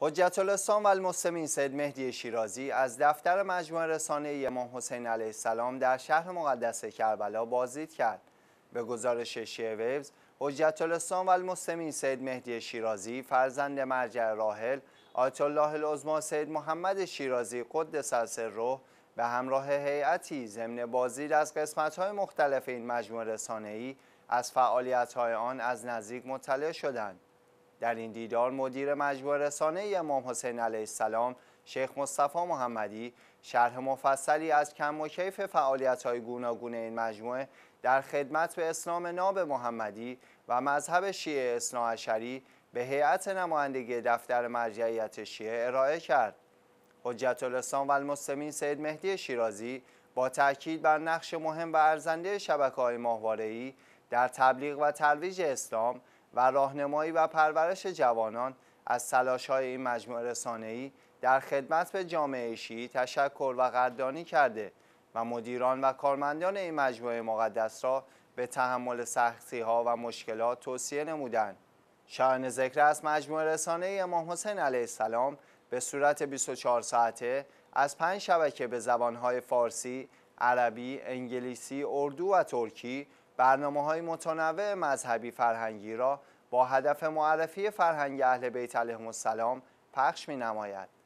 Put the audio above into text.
حجت الاسلام و المسلمین سید مهدی شیرازی از دفتر مجموعه رسانه امام حسین علیه السلام در شهر مقدس کربلا بازدید کرد. به گزارش شیعه ویوز، حجت الاسلام و المسلمین سید مهدی شیرازی فرزند مرجع راحل آیت الله العظما سید محمد شیرازی قدس روح به همراه هیئتی ضمن بازدید از قسمت‌های مختلف این مجموعه رسانه‌ای از فعالیت‌های آن از نزدیک مطلع شدند. در این دیدار مدیر مجموعه رسانه امام حسین علیه السلام شیخ مصطفی محمدی شرح مفصلی از کم و کیف فعالیت های گوناگون این مجموعه در خدمت به اسلام ناب محمدی و مذهب شیعه اصناعشری به هیئت نمایندگی دفتر مرجعیت شیعه ارائه کرد. حجت الاسلام و المسلمین سید مهدی شیرازی با تاکید بر نقش مهم و ارزنده شبکه های ماهواره‌ای در تبلیغ و ترویج اسلام و راهنمایی و پرورش جوانان از های این مجموعه رسانه‌ای در خدمت به جامعه شیعی تشکر و قدردانی کرده و مدیران و کارمندان این مجموعه مقدس را به تحمل سختی ها و مشکلات توصیه نمودند. شایان ذکر از مجموعه رسانه امام حسین علیه السلام به صورت 24 ساعته از پنج شبکه به زبانهای فارسی، عربی، انگلیسی، اردو و ترکی برنامه های متنوع مذهبی فرهنگی را با هدف معرفی فرهنگ اهل بیت علیهم السلام پخش می نماید.